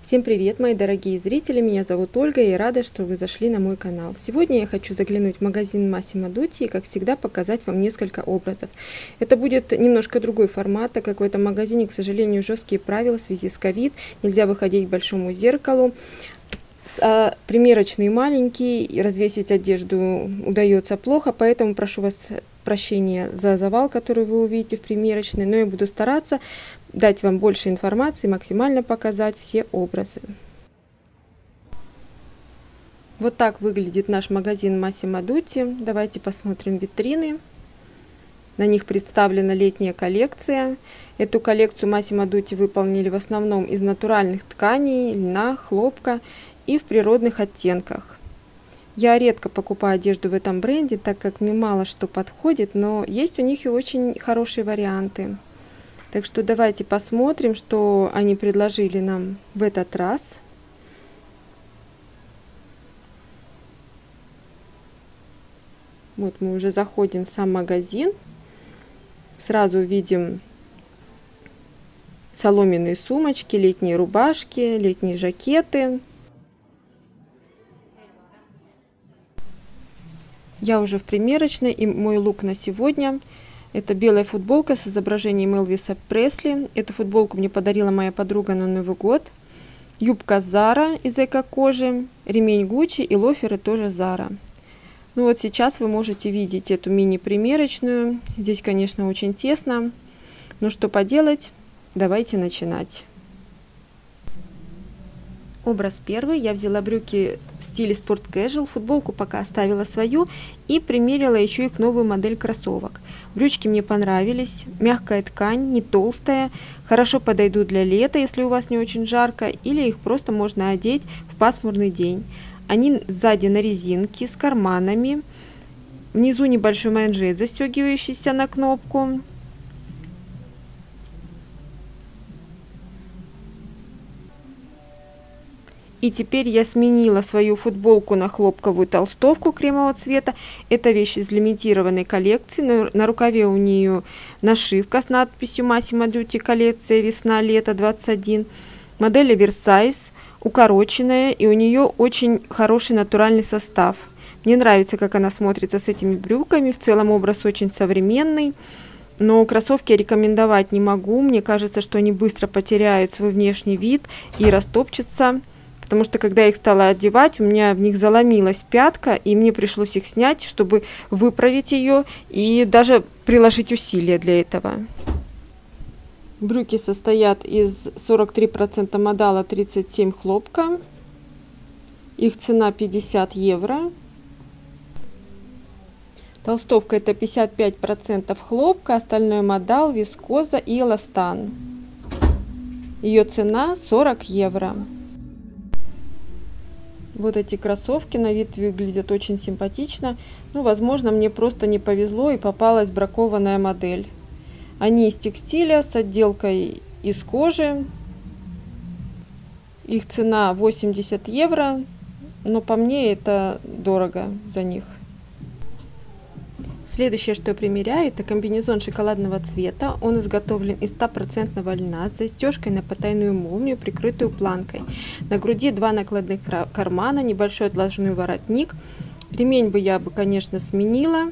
Всем привет, мои дорогие зрители! Меня зовут Ольга и рада, что вы зашли на мой канал. Сегодня я хочу заглянуть в магазин Massimo Dutti и, как всегда, показать вам несколько образов. Это будет немножко другой формат, так как в этом магазине, к сожалению, жесткие правила в связи с ковид. Нельзя выходить к большому зеркалу. А примерочный маленький, и развесить одежду удается плохо, поэтому прошу вас прощения за завал, который вы увидите в примерочной, но я буду стараться дать вам больше информации, максимально показать все образы. Вот так выглядит наш магазин Massimo Dutti. Давайте посмотрим витрины. На них представлена летняя коллекция. Эту коллекцию Massimo Dutti выполнили в основном из натуральных тканей, льна, хлопка и в природных оттенках. Я редко покупаю одежду в этом бренде, так как мне мало что подходит, но есть у них и очень хорошие варианты. Так что давайте посмотрим, что они предложили нам в этот раз. Вот мы уже заходим в сам магазин. Сразу видим соломенные сумочки, летние рубашки, летние жакеты. Я уже в примерочной, и мой лук на сегодня – это белая футболка с изображением Элвиса Пресли. Эту футболку мне подарила моя подруга на Новый год. Юбка Zara из эко-кожи, ремень Гуччи и лоферы тоже Zara. Ну вот сейчас вы можете видеть эту мини-примерочную. Здесь, конечно, очень тесно. Но что поделать, давайте начинать. Образ первый. Я взяла брюки в стиле спорт casual, футболку пока оставила свою и примерила еще их новую модель кроссовок. Брючки мне понравились, мягкая ткань, не толстая, хорошо подойдут для лета, если у вас не очень жарко, или их просто можно одеть в пасмурный день. Они сзади на резинке с карманами, внизу небольшой манжет, застегивающийся на кнопку, И теперь я сменила свою футболку на хлопковую толстовку кремового цвета. Это вещь из лимитированной коллекции. На, на рукаве у нее нашивка с надписью Massimo Dutti коллекция весна-лето 21. Модель оверсайз, укороченная, и у нее очень хороший натуральный состав. Мне нравится, как она смотрится с этими брюками. В целом образ очень современный. Но кроссовки рекомендовать не могу. Мне кажется, что они быстро потеряют свой внешний вид и растопчутся потому что когда я их стала одевать, у меня в них заломилась пятка, и мне пришлось их снять, чтобы выправить ее и даже приложить усилия для этого. Брюки состоят из 43% модала, 37 хлопка. Их цена 50 евро. Толстовка это 55% хлопка, остальное модал, вискоза и эластан. Ее цена 40 евро. Вот эти кроссовки на вид выглядят очень симпатично. Ну, возможно, мне просто не повезло и попалась бракованная модель. Они из текстиля с отделкой из кожи. Их цена 80 евро, но по мне это дорого за них. Следующее, что я примеряю, это комбинезон шоколадного цвета. Он изготовлен из 100% льна с застежкой на потайную молнию, прикрытую планкой. На груди два накладных кармана, небольшой отложной воротник. Ремень бы я бы, конечно, сменила.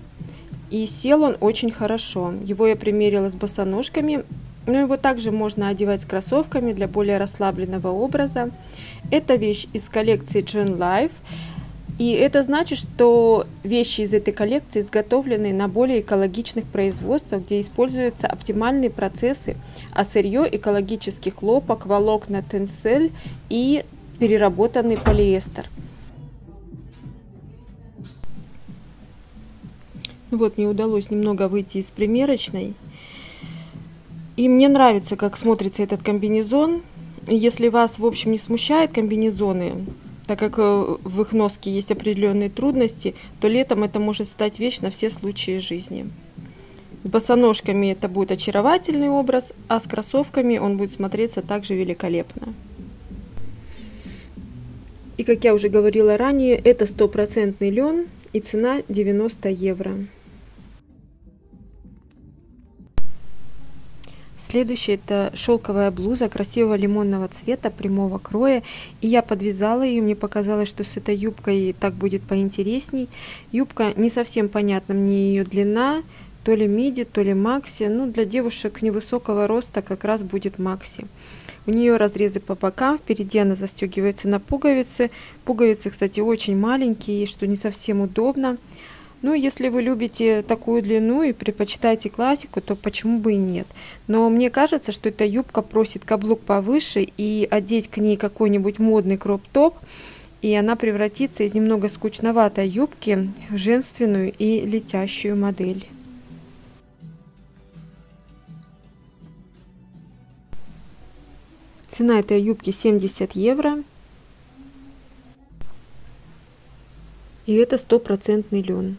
И сел он очень хорошо. Его я примерила с босоножками. Но его также можно одевать с кроссовками для более расслабленного образа. Это вещь из коллекции John Life. И это значит, что вещи из этой коллекции изготовлены на более экологичных производствах, где используются оптимальные процессы, а сырье экологический хлопок, волокна тенсель и переработанный полиэстер. Вот мне удалось немного выйти из примерочной. И мне нравится, как смотрится этот комбинезон. Если вас, в общем, не смущает комбинезоны, так как э, в их носке есть определенные трудности, то летом это может стать вещь на все случаи жизни. С босоножками это будет очаровательный образ, а с кроссовками он будет смотреться также великолепно. И как я уже говорила ранее, это стопроцентный лен и цена 90 евро. Следующее это шелковая блуза красивого лимонного цвета, прямого кроя. И я подвязала ее, мне показалось, что с этой юбкой так будет поинтересней. Юбка не совсем понятна мне ее длина, то ли миди, то ли макси. Ну, для девушек невысокого роста как раз будет макси. У нее разрезы по бокам, впереди она застегивается на пуговицы. Пуговицы, кстати, очень маленькие, что не совсем удобно. Ну, если вы любите такую длину и предпочитаете классику, то почему бы и нет. Но мне кажется, что эта юбка просит каблук повыше и одеть к ней какой-нибудь модный кроп-топ, и она превратится из немного скучноватой юбки в женственную и летящую модель. Цена этой юбки 70 евро. И это стопроцентный лен.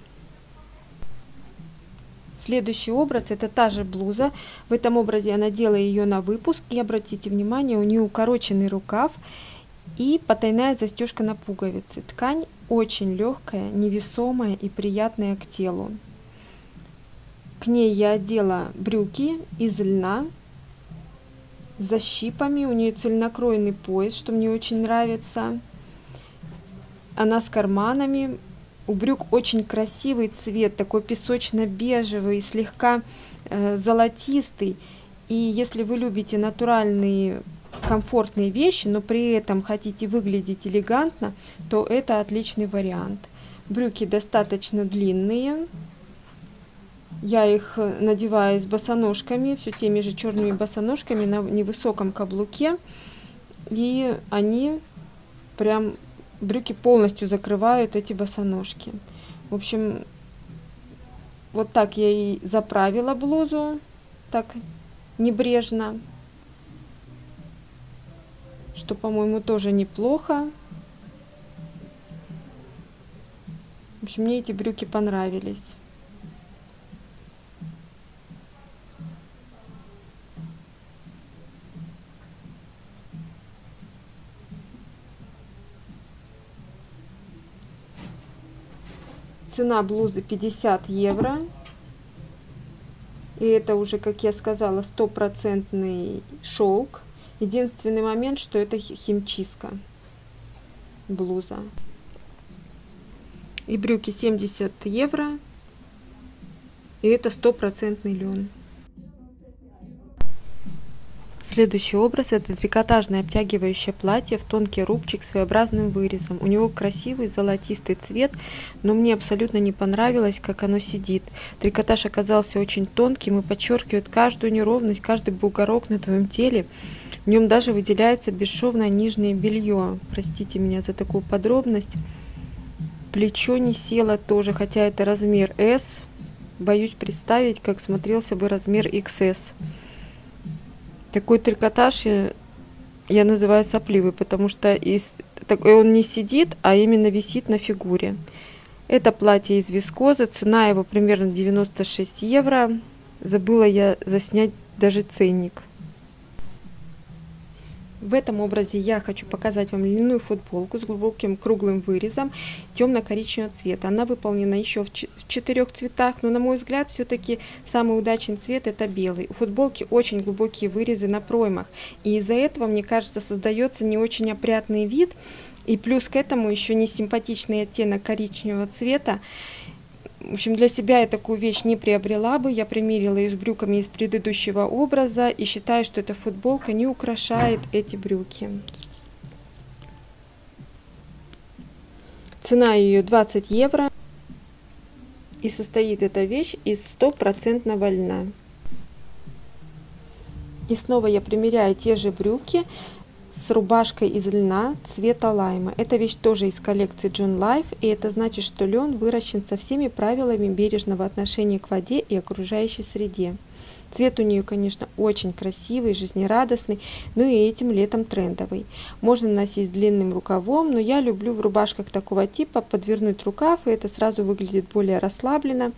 Следующий образ это та же блуза. В этом образе я надела ее на выпуск. И обратите внимание, у нее укороченный рукав и потайная застежка на пуговице. Ткань очень легкая, невесомая и приятная к телу. К ней я одела брюки из льна с защипами. У нее цельнокроенный пояс, что мне очень нравится. Она с карманами. У брюк очень красивый цвет, такой песочно-бежевый, слегка э, золотистый. И если вы любите натуральные комфортные вещи, но при этом хотите выглядеть элегантно, то это отличный вариант. Брюки достаточно длинные. Я их надеваю с босоножками, все теми же черными босоножками на невысоком каблуке. И они прям брюки полностью закрывают эти босоножки. В общем, вот так я и заправила блузу, так небрежно, что, по-моему, тоже неплохо. В общем, мне эти брюки понравились. Цена блузы 50 евро. И это уже, как я сказала, стопроцентный шелк. Единственный момент, что это химчистка блуза. И брюки 70 евро. И это стопроцентный лен. Следующий образ это трикотажное обтягивающее платье в тонкий рубчик с своеобразным вырезом. У него красивый золотистый цвет, но мне абсолютно не понравилось, как оно сидит. Трикотаж оказался очень тонким и подчеркивает каждую неровность, каждый бугорок на твоем теле. В нем даже выделяется бесшовное нижнее белье. Простите меня за такую подробность. Плечо не село тоже, хотя это размер S. Боюсь представить, как смотрелся бы размер XS. Такой трикотаж я, я называю сопливый, потому что из, такой он не сидит, а именно висит на фигуре. Это платье из вискозы, цена его примерно 96 евро. Забыла я заснять даже ценник. В этом образе я хочу показать вам льняную футболку с глубоким круглым вырезом темно-коричневого цвета. Она выполнена еще в четырех цветах, но на мой взгляд все-таки самый удачный цвет это белый. У футболки очень глубокие вырезы на проймах, и из-за этого, мне кажется, создается не очень опрятный вид, и плюс к этому еще не симпатичный оттенок коричневого цвета. В общем, для себя я такую вещь не приобрела бы. Я примерила ее с брюками из предыдущего образа и считаю, что эта футболка не украшает эти брюки. Цена ее 20 евро. И состоит эта вещь из стопроцентного льна. И снова я примеряю те же брюки с рубашкой из льна цвета лайма. Эта вещь тоже из коллекции John Life, и это значит, что лен выращен со всеми правилами бережного отношения к воде и окружающей среде. Цвет у нее, конечно, очень красивый, жизнерадостный, но и этим летом трендовый. Можно носить длинным рукавом, но я люблю в рубашках такого типа подвернуть рукав, и это сразу выглядит более расслабленно.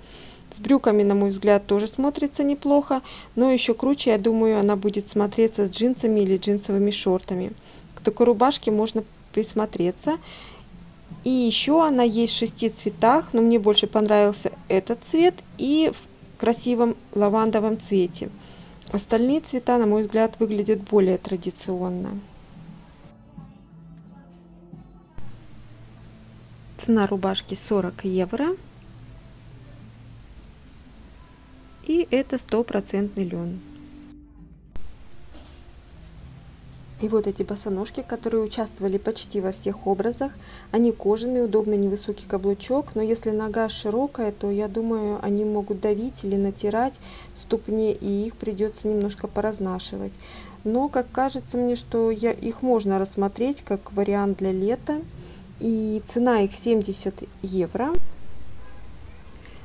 С брюками, на мой взгляд, тоже смотрится неплохо, но еще круче, я думаю, она будет смотреться с джинсами или джинсовыми шортами. К такой рубашке можно присмотреться. И еще она есть в шести цветах, но мне больше понравился этот цвет и в красивом лавандовом цвете. Остальные цвета, на мой взгляд, выглядят более традиционно. Цена рубашки 40 евро. И это стопроцентный лен. И вот эти босоножки, которые участвовали почти во всех образах, они кожаные, удобный невысокий каблучок, но если нога широкая, то я думаю, они могут давить или натирать ступни, и их придется немножко поразнашивать. Но, как кажется мне, что я, их можно рассмотреть как вариант для лета, и цена их 70 евро.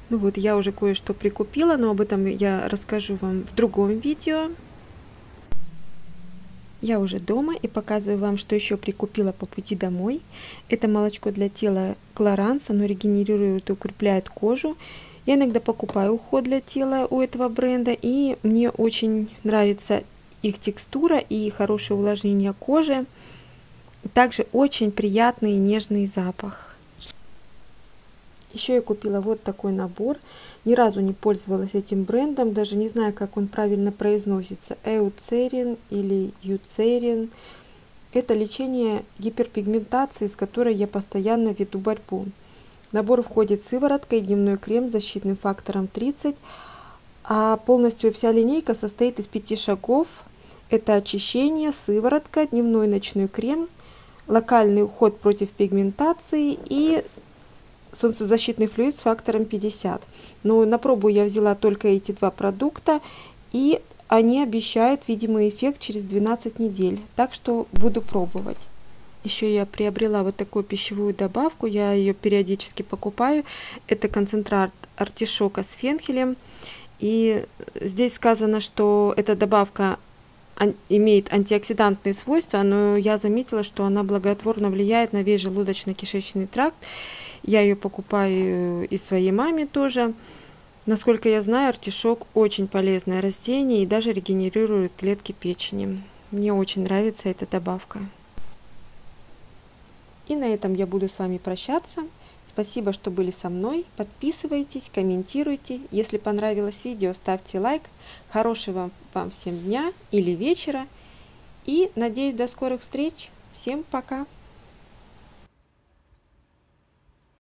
Ну вот, я уже кое-что прикупила, но об этом я расскажу вам в другом видео. Я уже дома и показываю вам, что еще прикупила по пути домой. Это молочко для тела Клоранс, оно регенерирует и укрепляет кожу. Я иногда покупаю уход для тела у этого бренда, и мне очень нравится их текстура и хорошее увлажнение кожи. Также очень приятный и нежный запах. Еще я купила вот такой набор. Ни разу не пользовалась этим брендом, даже не знаю, как он правильно произносится. Эуцерин или Юцерин. Это лечение гиперпигментации, с которой я постоянно веду борьбу. Набор входит сыворотка и дневной крем с защитным фактором 30, а полностью вся линейка состоит из пяти шагов. Это очищение, сыворотка, дневной ночной крем, локальный уход против пигментации и солнцезащитный флюид с фактором 50. Но на пробу я взяла только эти два продукта, и они обещают видимый эффект через 12 недель, так что буду пробовать. Еще я приобрела вот такую пищевую добавку, я ее периодически покупаю. Это концентрат артишока с фенхелем. И здесь сказано, что эта добавка имеет антиоксидантные свойства, но я заметила, что она благотворно влияет на весь желудочно-кишечный тракт. Я ее покупаю и своей маме тоже. Насколько я знаю, артишок очень полезное растение и даже регенерирует клетки печени. Мне очень нравится эта добавка. И на этом я буду с вами прощаться. Спасибо, что были со мной. Подписывайтесь, комментируйте. Если понравилось видео, ставьте лайк. Хорошего вам всем дня или вечера. И надеюсь, до скорых встреч. Всем пока!